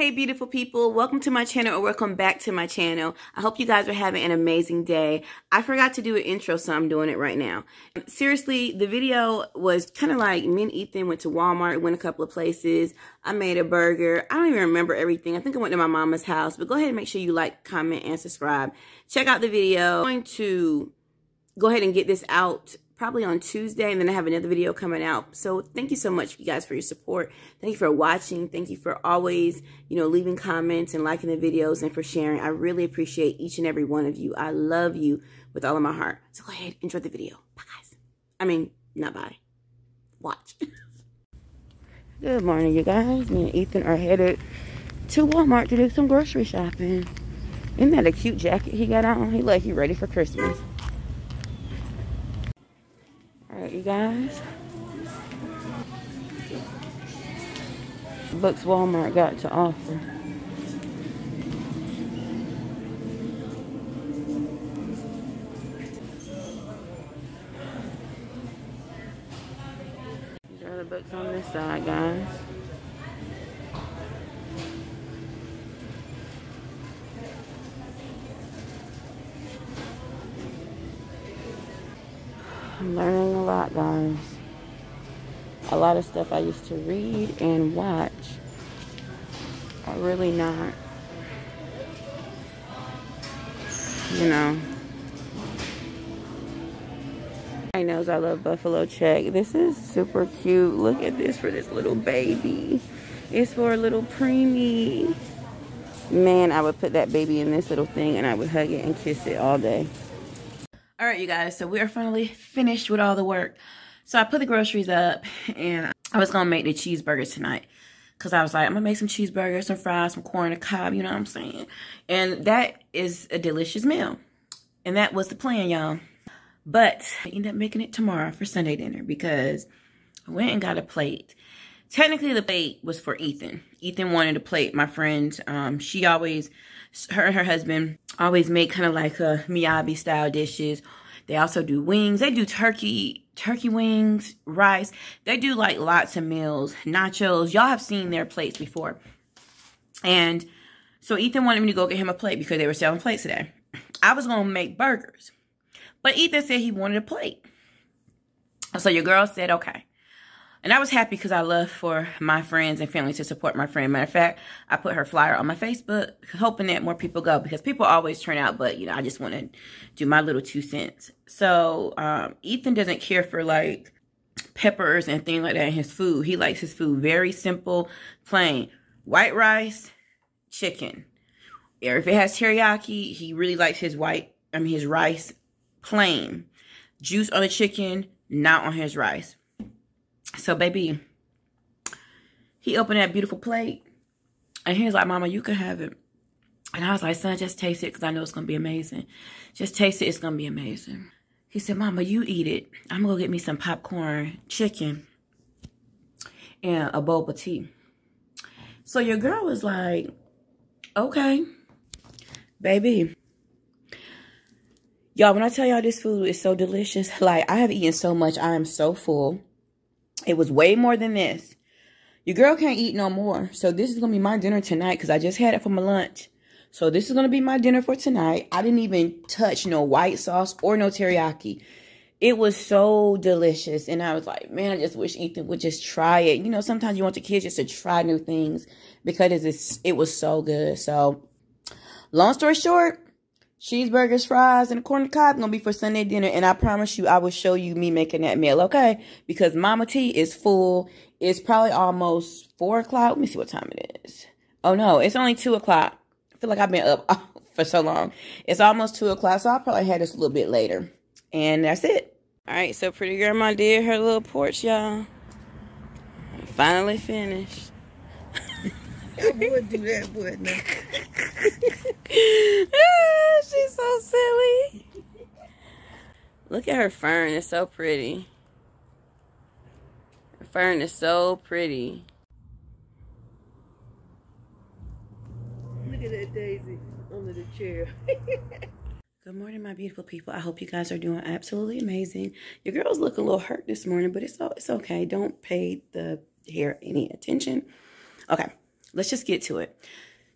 Hey beautiful people, welcome to my channel or welcome back to my channel. I hope you guys are having an amazing day. I forgot to do an intro so I'm doing it right now. Seriously, the video was kind of like me and Ethan went to Walmart, went a couple of places. I made a burger. I don't even remember everything. I think I went to my mama's house, but go ahead and make sure you like, comment, and subscribe. Check out the video. I'm going to go ahead and get this out probably on Tuesday, and then I have another video coming out. So thank you so much, you guys, for your support. Thank you for watching. Thank you for always, you know, leaving comments and liking the videos and for sharing. I really appreciate each and every one of you. I love you with all of my heart. So go ahead, enjoy the video. Bye, guys. I mean, not bye. Watch. Good morning, you guys. Me and Ethan are headed to Walmart to do some grocery shopping. Isn't that a cute jacket he got on? He like he ready for Christmas right, you guys. Books Walmart got to offer. These are the books on this side, guys. I'm learning a lot, guys. A lot of stuff I used to read and watch are really not, you know. I knows I love Buffalo Check. This is super cute. Look at this for this little baby. It's for a little preemie. Man, I would put that baby in this little thing and I would hug it and kiss it all day. All right, you guys, so we are finally finished with all the work. So I put the groceries up and I was to make the cheeseburgers tonight. Because I was like, I'm to make some cheeseburgers, some fries, some corn, a cob, you know what I'm saying? And that is a delicious meal. And that was the plan, y'all. But I ended up making it tomorrow for Sunday dinner because I went and got a plate. Technically, the plate was for Ethan. Ethan wanted a plate. My friend, um, she always her and her husband always make kind of like a Miyabi style dishes. They also do wings. They do turkey, turkey wings, rice. They do like lots of meals, nachos. Y'all have seen their plates before. And so Ethan wanted me to go get him a plate because they were selling plates today. I was going to make burgers. But Ethan said he wanted a plate. So your girl said, okay. And I was happy because I love for my friends and family to support my friend. Matter of fact, I put her flyer on my Facebook, hoping that more people go because people always turn out, but you know, I just want to do my little two cents. So um, Ethan doesn't care for like peppers and things like that in his food. He likes his food very simple, plain. White rice, chicken. Or if it has teriyaki, he really likes his white, I mean his rice plain. Juice on the chicken, not on his rice. So, baby, he opened that beautiful plate. And he was like, Mama, you can have it. And I was like, son, just taste it because I know it's going to be amazing. Just taste it. It's going to be amazing. He said, Mama, you eat it. I'm going to get me some popcorn, chicken, and a bowl of tea. So your girl was like, okay, baby. Y'all, when I tell y'all this food is so delicious, like I have eaten so much. I am so full. It was way more than this. Your girl can't eat no more. So this is going to be my dinner tonight because I just had it for my lunch. So this is going to be my dinner for tonight. I didn't even touch no white sauce or no teriyaki. It was so delicious. And I was like, man, I just wish Ethan would just try it. You know, sometimes you want your kids just to try new things because it's, it was so good. So long story short, cheeseburgers, fries, and a corn cob gonna be for Sunday dinner. And I promise you, I will show you me making that meal, okay? Because Mama T is full. It's probably almost four o'clock. Let me see what time it is. Oh no, it's only two o'clock. I feel like I've been up for so long. It's almost two o'clock, so I'll probably have this a little bit later. And that's it. All right, so pretty grandma did her little porch, y'all. Finally finished. I would do that, wouldn't I? She's so silly. Look at her fern. It's so pretty. Her fern is so pretty. Look at that daisy under the chair. Good morning, my beautiful people. I hope you guys are doing absolutely amazing. Your girl's look a little hurt this morning, but it's, it's okay. Don't pay the hair any attention. Okay. let's just get to it.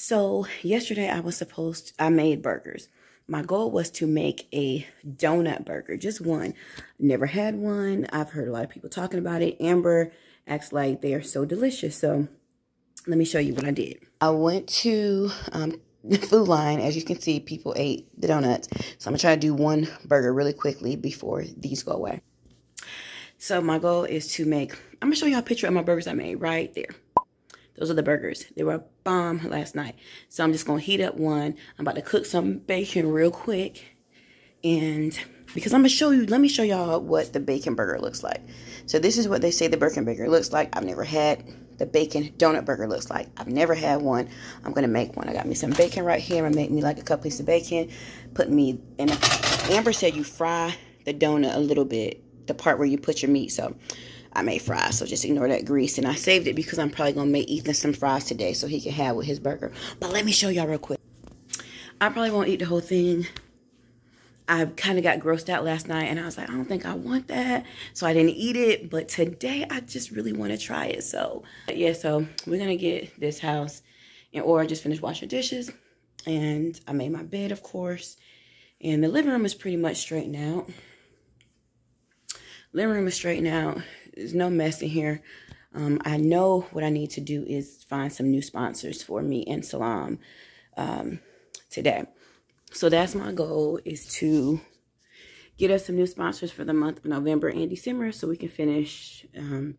So yesterday I was supposed to, I made burgers. My goal was to make a donut burger, just one. Never had one. I've heard a lot of people talking about it. Amber acts like they are so delicious. So let me show you what I did. I went to um, the Food Lion. As you can see, people ate the donuts. So I'm going to try to do one burger really quickly before these go away. So my goal is to make, I'm going to show you a picture of my burgers I made right there. Those are the burgers. They were a bomb last night. So I'm just going to heat up one. I'm about to cook some bacon real quick. And because I'm going to show you, let me show y'all what the bacon burger looks like. So this is what they say the bacon burger looks like. I've never had the bacon donut burger looks like. I've never had one. I'm going to make one. I got me some bacon right here. To make me like a couple pieces of bacon. Put me in a, Amber said you fry the donut a little bit. The part where you put your meat. So I made fries, so just ignore that grease. And I saved it because I'm probably going to make Ethan some fries today so he can have with his burger. But let me show y'all real quick. I probably won't eat the whole thing. I kind of got grossed out last night and I was like, I don't think I want that. So I didn't eat it. But today I just really want to try it. So yeah, so we're going to get this house in order. I just finished washing dishes and I made my bed, of course. And the living room is pretty much straightened out. Living room is straightened out. There's no mess in here. Um, I know what I need to do is find some new sponsors for me and Salam um, today. So that's my goal is to get us some new sponsors for the month of November and December so we can finish um,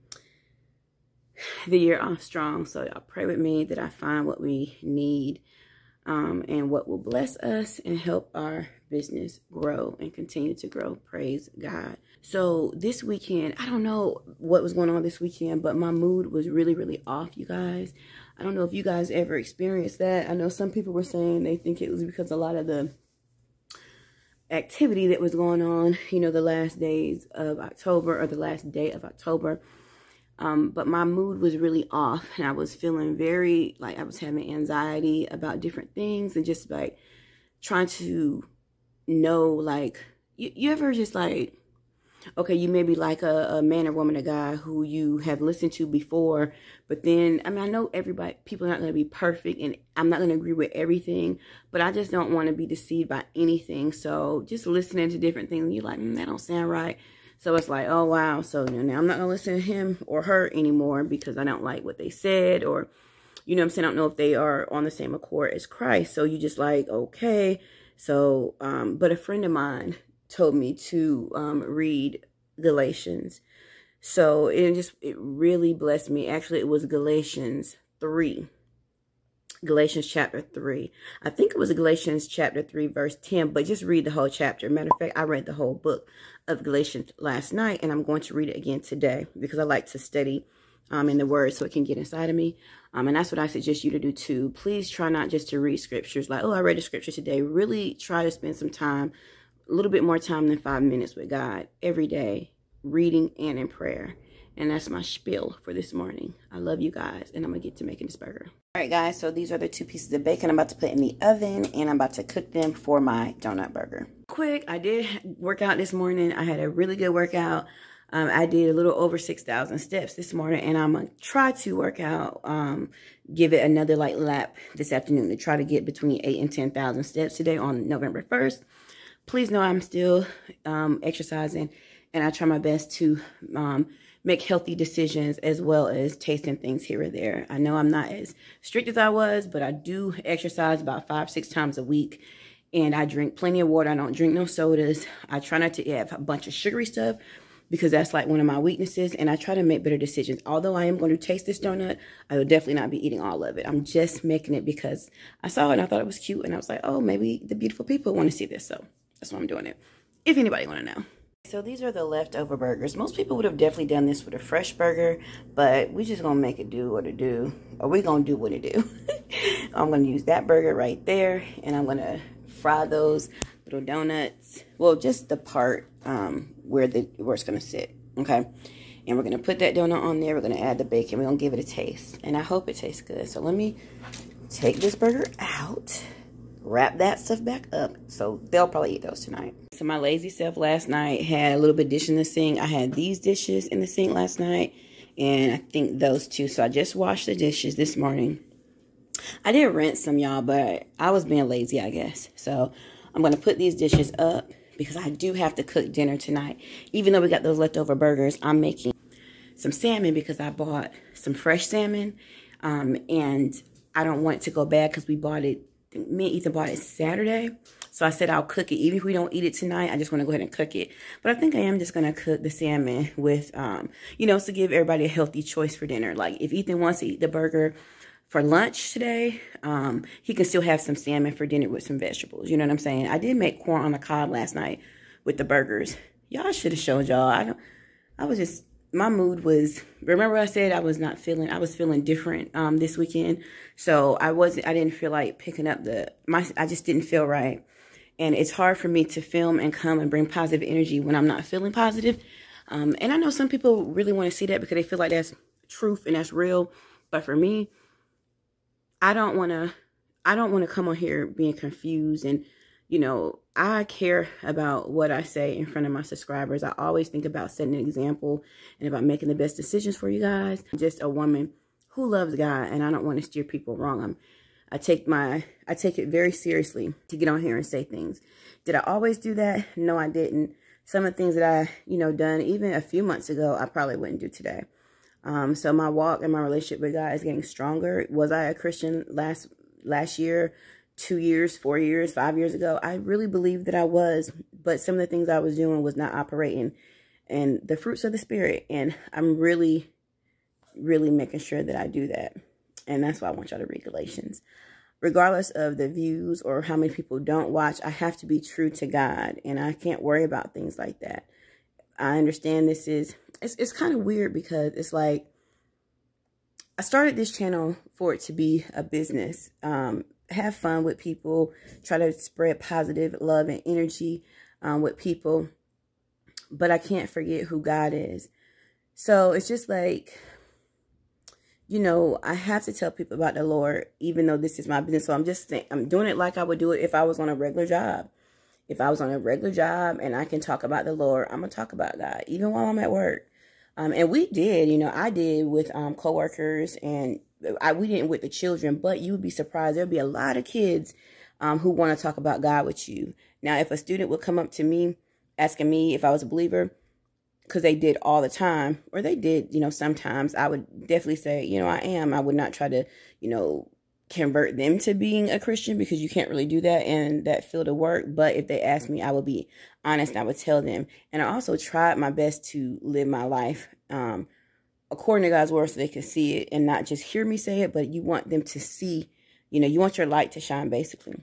the year off strong. So y'all pray with me that I find what we need um, and what will bless us and help our business grow and continue to grow. Praise God. So this weekend, I don't know what was going on this weekend, but my mood was really, really off, you guys. I don't know if you guys ever experienced that. I know some people were saying they think it was because a lot of the activity that was going on, you know, the last days of October or the last day of October. Um, but my mood was really off and I was feeling very like I was having anxiety about different things and just like trying to know like you, you ever just like okay, you may be like a, a, man or woman, a guy who you have listened to before, but then, I mean, I know everybody, people are not going to be perfect, and I'm not going to agree with everything, but I just don't want to be deceived by anything. So just listening to different things, you're like, mm, that don't sound right. So it's like, oh, wow. So now I'm not going to listen to him or her anymore because I don't like what they said or, you know what I'm saying? I don't know if they are on the same accord as Christ. So you just like, okay. So, um, but a friend of mine told me to um, read Galatians. So it just, it really blessed me. Actually, it was Galatians 3. Galatians chapter 3. I think it was Galatians chapter 3, verse 10, but just read the whole chapter. Matter of fact, I read the whole book of Galatians last night, and I'm going to read it again today because I like to study um, in the word so it can get inside of me. Um, and that's what I suggest you to do too. Please try not just to read scriptures like, oh, I read a scripture today. Really try to spend some time a little bit more time than five minutes with God every day, reading and in prayer. And that's my spiel for this morning. I love you guys, and I'm going to get to making this burger. All right, guys, so these are the two pieces of bacon I'm about to put in the oven, and I'm about to cook them for my donut burger. Quick, I did work out this morning. I had a really good workout. Um, I did a little over 6,000 steps this morning, and I'm going to try to work out, um, give it another light lap this afternoon to try to get between 8 and 10,000 steps today on November 1st please know I'm still um, exercising and I try my best to um, make healthy decisions as well as tasting things here or there. I know I'm not as strict as I was, but I do exercise about five, six times a week. And I drink plenty of water. I don't drink no sodas. I try not to have a bunch of sugary stuff because that's like one of my weaknesses. And I try to make better decisions. Although I am going to taste this donut, I will definitely not be eating all of it. I'm just making it because I saw it and I thought it was cute. And I was like, oh, maybe the beautiful people want to see this. So that's why I'm doing it. If anybody want to know. So these are the leftover burgers. Most people would have definitely done this with a fresh burger, but we just gonna make it do what it do, or we gonna do what it do. I'm gonna use that burger right there, and I'm gonna fry those little donuts. Well, just the part um, where the where it's gonna sit. Okay, and we're gonna put that donut on there. We're gonna add the bacon. We're gonna give it a taste, and I hope it tastes good. So let me take this burger out wrap that stuff back up. So they'll probably eat those tonight. So my lazy self last night had a little bit dish in the sink. I had these dishes in the sink last night. And I think those two. So I just washed the dishes this morning. I did rinse some, y'all, but I was being lazy, I guess. So I'm going to put these dishes up because I do have to cook dinner tonight. Even though we got those leftover burgers, I'm making some salmon because I bought some fresh salmon. Um, and I don't want it to go bad because we bought it, me and Ethan bought it Saturday. So I said I'll cook it. Even if we don't eat it tonight, I just want to go ahead and cook it. But I think I am just going to cook the salmon with, um, you know, to give everybody a healthy choice for dinner. Like if Ethan wants to eat the burger for lunch today, um, he can still have some salmon for dinner with some vegetables. You know what I'm saying? I did make corn on the cob last night with the burgers. Y'all should have showed y'all. I don't, I was just, my mood was, remember I said I was not feeling, I was feeling different um, this weekend. So I wasn't, I didn't feel like picking up the, my, I just didn't feel right. And it's hard for me to film and come and bring positive energy when I'm not feeling positive. Um, and I know some people really want to see that because they feel like that's truth and that's real. But for me, I don't want to, I don't want to come on here being confused and, you know, I care about what I say in front of my subscribers. I always think about setting an example and about making the best decisions for you guys. I'm just a woman who loves God and I don't want to steer people wrong. I'm, I take my, I take it very seriously to get on here and say things. Did I always do that? No, I didn't. Some of the things that I, you know, done even a few months ago, I probably wouldn't do today. Um, so my walk and my relationship with God is getting stronger. Was I a Christian last last year, two years, four years, five years ago? I really believe that I was, but some of the things I was doing was not operating and the fruits of the spirit. And I'm really, really making sure that I do that. And that's why I want y'all to read Galatians. Regardless of the views or how many people don't watch, I have to be true to God. And I can't worry about things like that. I understand this is it's, it's kind of weird because it's like I started this channel for it to be a business. Um, have fun with people, try to spread positive love and energy um, with people. But I can't forget who God is. So it's just like, you know, I have to tell people about the Lord, even though this is my business. So I'm just saying, I'm doing it like I would do it if I was on a regular job. If I was on a regular job and I can talk about the Lord, I'm to talk about God, even while I'm at work. Um, and we did, you know, I did with um, coworkers and I, we didn't with the children, but you would be surprised. There'd be a lot of kids um, who want to talk about God with you. Now, if a student would come up to me asking me if I was a believer, because they did all the time, or they did, you know, sometimes, I would definitely say, you know, I am. I would not try to, you know, convert them to being a Christian because you can't really do that in that field of work. But if they asked me, I would be honest. I would tell them. And I also tried my best to live my life um, according to God's word so they can see it and not just hear me say it, but you want them to see, you know, you want your light to shine basically.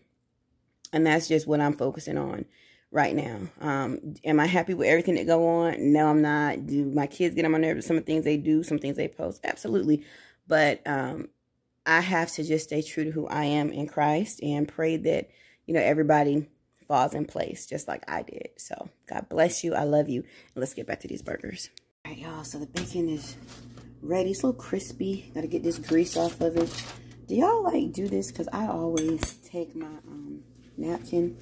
And that's just what I'm focusing on right now. Um, am I happy with everything that go on? No, I'm not. Do my kids get on my nerves? Some of the things they do, some things they post? Absolutely. But um, I have to just stay true to who I am in Christ and pray that, you know, everybody falls in place just like I did. So God bless you. I love you. And let's get back to these burgers. All right, y'all. So the bacon is ready. It's a little crispy. Got to get this grease off of it. Do y'all like do this? Because I always take my um, napkin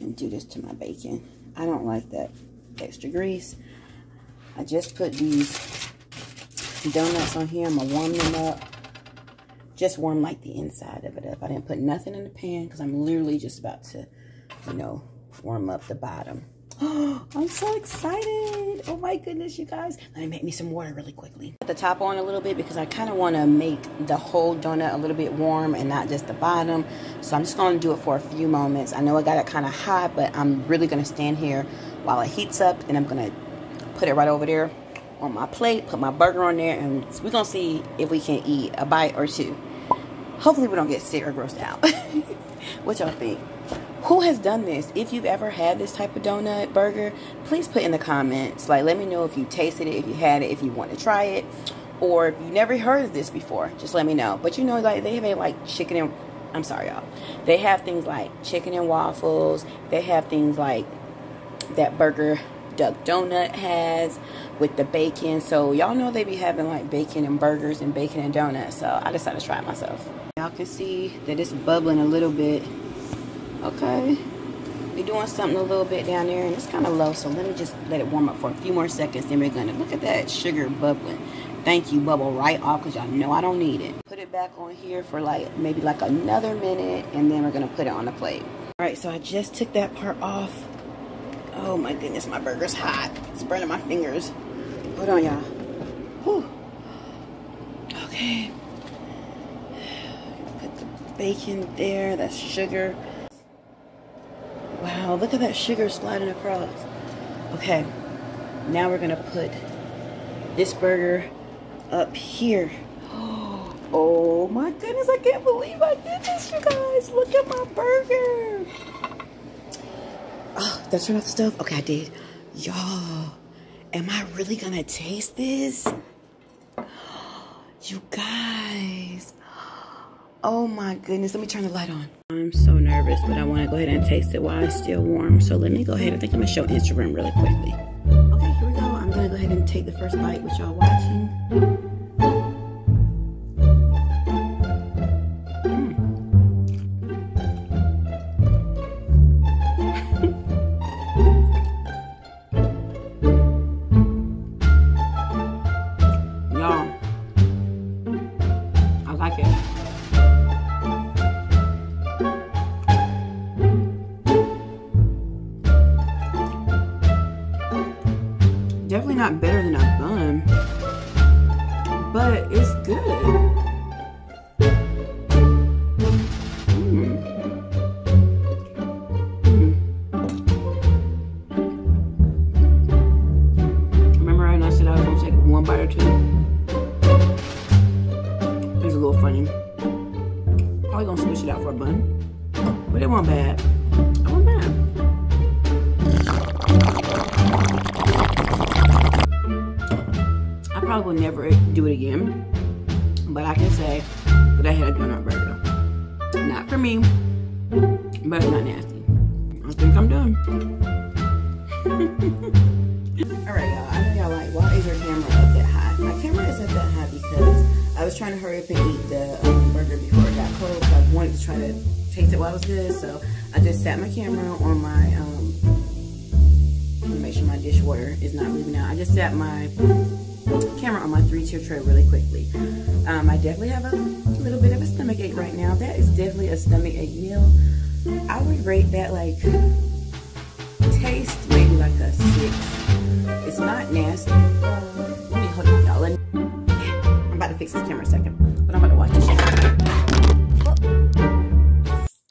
and do this to my bacon. I don't like that extra grease. I just put these donuts on here. I'm going to warm them up just warm like the inside of it up. I didn't put nothing in the pan because I'm literally just about to, you know, warm up the bottom. Oh, I'm so excited. Oh my goodness, you guys. Let me make me some water really quickly. Put the top on a little bit because I kind of want to make the whole donut a little bit warm and not just the bottom. So I'm just going to do it for a few moments. I know I got it kind of hot, but I'm really going to stand here while it heats up and I'm going to put it right over there on my plate, put my burger on there, and we're going to see if we can eat a bite or two. Hopefully we don't get sick or grossed out. what y'all think? Who has done this? If you've ever had this type of donut burger, please put in the comments. Like, let me know if you tasted it, if you had it, if you want to try it. Or if you never heard of this before, just let me know. But you know, like, they have a, like chicken and... I'm sorry, y'all. They have things like chicken and waffles. They have things like that burger Duck Donut has with the bacon. So y'all know they be having like bacon and burgers and bacon and donuts. So I decided to try it myself. Y'all can see that it's bubbling a little bit. Okay. We're doing something a little bit down there and it's kind of low. So let me just let it warm up for a few more seconds. Then we're going to look at that sugar bubbling. Thank you, bubble right off because y'all know I don't need it. Put it back on here for like maybe like another minute and then we're gonna put it on the plate. All right, so I just took that part off. Oh my goodness, my burger's hot. It's burning my fingers. Hold on, y'all. Okay. Put the bacon there, that's sugar. Wow, look at that sugar sliding across. Okay, now we're gonna put this burger up here. Oh my goodness, I can't believe I did this, you guys. Look at my burger. Did I turn off the stove? Okay, I did. Y'all, am I really gonna taste this? You guys. Oh my goodness, let me turn the light on. I'm so nervous, but I wanna go ahead and taste it while it's still warm. So let me go ahead. I think I'm gonna show Instagram really quickly. Okay, here we go. I'm gonna go ahead and take the first bite with y'all watching. But it's good. Alright, y'all. I know y'all like, why is your camera up that high? My camera is up that high because I was trying to hurry up and eat the um, burger before it got cold. I wanted to try to taste it while it was good. So I just sat my camera on my, um, make sure my dishwater is not moving out. I just sat my camera on my three-tier tray really quickly. Um, I definitely have a little bit of a stomach ache right now. That is definitely a stomach ache meal. I would rate that like taste maybe like a six. It's not nasty. Let me hold on, y'all. I'm about to fix this camera a second, but I'm about to watch this.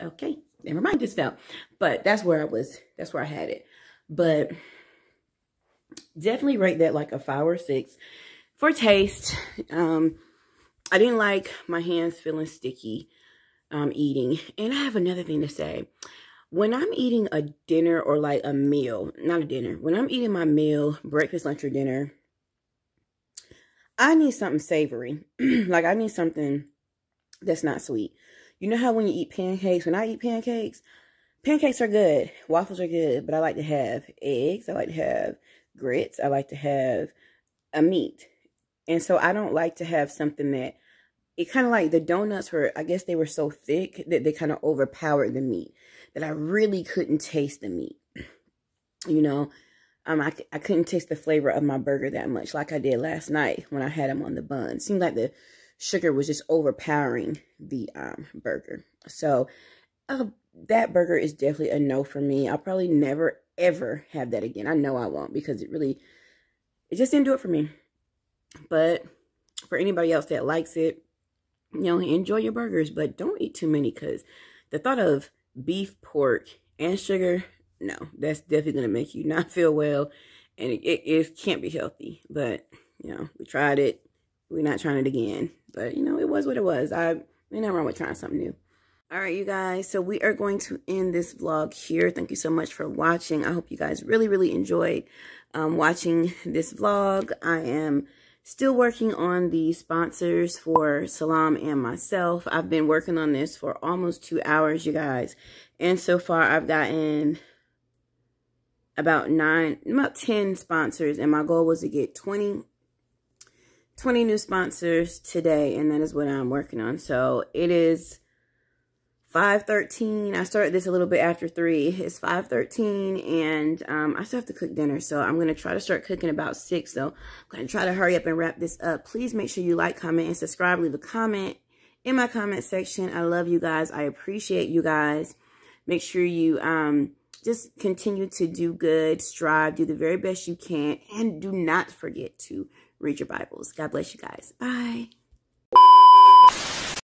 Okay, never mind, This fell. But that's where I was. That's where I had it. But definitely rate that like a five or six for taste. Um, I didn't like my hands feeling sticky um, eating. And I have another thing to say. When I'm eating a dinner or like a meal, not a dinner, when I'm eating my meal, breakfast, lunch, or dinner, I need something savory. like I need something that's not sweet. You know how when you eat pancakes, when I eat pancakes, pancakes are good. Waffles are good, but I like to have eggs. I like to have grits. I like to have a meat. And so I don't like to have something that it kind of like the donuts were, I guess they were so thick that they kind of overpowered the meat that I really couldn't taste the meat. You know, um, I, I couldn't taste the flavor of my burger that much like I did last night when I had them on the bun. It seemed like the sugar was just overpowering the um, burger. So uh, that burger is definitely a no for me. I'll probably never, ever have that again. I know I won't because it really, it just didn't do it for me. But for anybody else that likes it, you know, enjoy your burgers, but don't eat too many because the thought of beef, pork, and sugar, no, that's definitely going to make you not feel well. And it, it, it can't be healthy. But, you know, we tried it. We're not trying it again. But, you know, it was what it was. I, ain't nothing wrong with trying something new. All right, you guys. So we are going to end this vlog here. Thank you so much for watching. I hope you guys really, really enjoyed um, watching this vlog. I am still working on the sponsors for Salam and myself. I've been working on this for almost two hours, you guys. And so far, I've gotten about nine, about 10 sponsors. And my goal was to get 20 20 new sponsors today and that is what I'm working on. So it is 5.13. I started this a little bit after 3. It's 5.13 and um, I still have to cook dinner. So I'm going to try to start cooking about 6. So I'm going to try to hurry up and wrap this up. Please make sure you like, comment, and subscribe. Leave a comment in my comment section. I love you guys. I appreciate you guys. Make sure you um, just continue to do good, strive, do the very best you can, and do not forget to read your Bibles. God bless you guys. Bye.